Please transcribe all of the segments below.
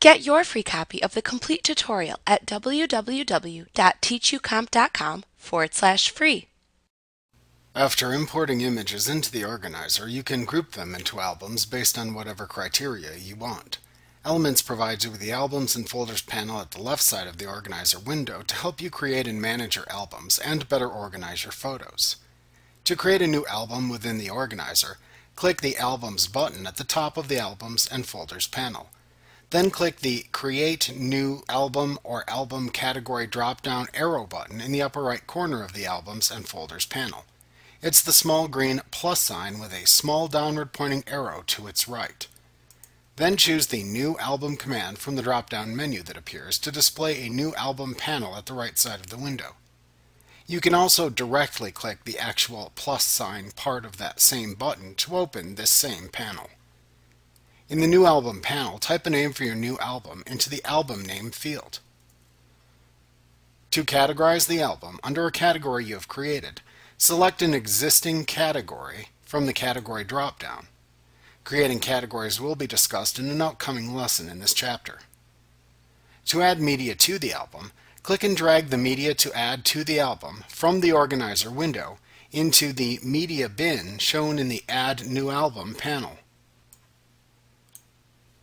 Get your free copy of the complete tutorial at www.teachucomp.com forward slash free. After importing images into the organizer, you can group them into albums based on whatever criteria you want. Elements provides you with the Albums and Folders panel at the left side of the organizer window to help you create and manage your albums and better organize your photos. To create a new album within the organizer, click the Albums button at the top of the Albums and Folders panel. Then click the Create New Album or Album Category drop-down arrow button in the upper right corner of the Albums and Folders panel. It's the small green plus sign with a small downward pointing arrow to its right. Then choose the New Album command from the drop-down menu that appears to display a new album panel at the right side of the window. You can also directly click the actual plus sign part of that same button to open this same panel. In the New Album panel, type a name for your new album into the Album Name field. To categorize the album under a category you have created, select an existing category from the category dropdown. Creating categories will be discussed in an upcoming lesson in this chapter. To add media to the album, click and drag the media to add to the album from the Organizer window into the Media bin shown in the Add New Album panel.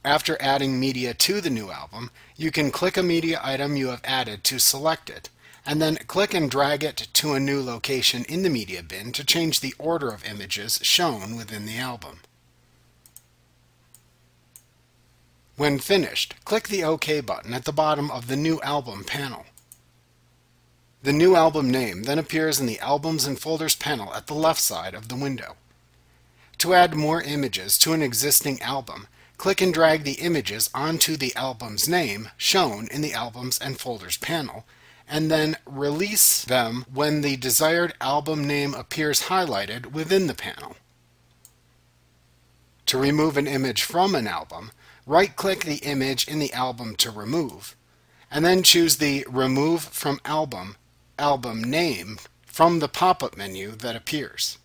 After adding media to the new album, you can click a media item you have added to select it, and then click and drag it to a new location in the media bin to change the order of images shown within the album. When finished, click the OK button at the bottom of the New Album panel. The new album name then appears in the Albums and Folders panel at the left side of the window. To add more images to an existing album, Click and drag the images onto the album's name shown in the Albums and Folders panel, and then release them when the desired album name appears highlighted within the panel. To remove an image from an album, right-click the image in the album to remove, and then choose the Remove from Album album name from the pop-up menu that appears.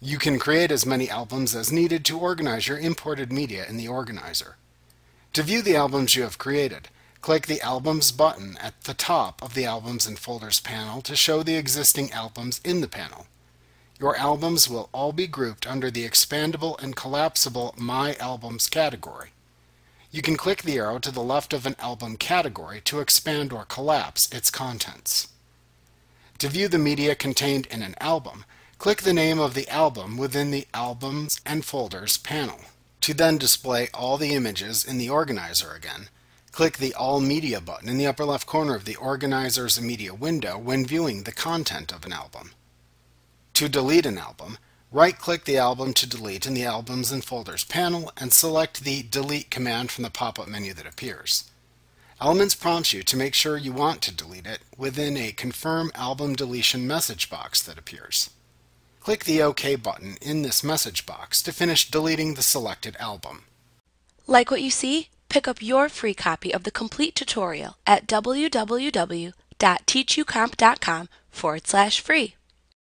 You can create as many albums as needed to organize your imported media in the organizer. To view the albums you have created, click the Albums button at the top of the Albums and Folders panel to show the existing albums in the panel. Your albums will all be grouped under the expandable and collapsible My Albums category. You can click the arrow to the left of an album category to expand or collapse its contents. To view the media contained in an album, Click the name of the album within the Albums and Folders panel. To then display all the images in the organizer again, click the All Media button in the upper left corner of the organizer's media window when viewing the content of an album. To delete an album, right-click the album to delete in the Albums and Folders panel and select the Delete command from the pop-up menu that appears. Elements prompts you to make sure you want to delete it within a Confirm Album Deletion message box that appears. Click the OK button in this message box to finish deleting the selected album. Like what you see? Pick up your free copy of the complete tutorial at www.teachucomp.com forward slash free.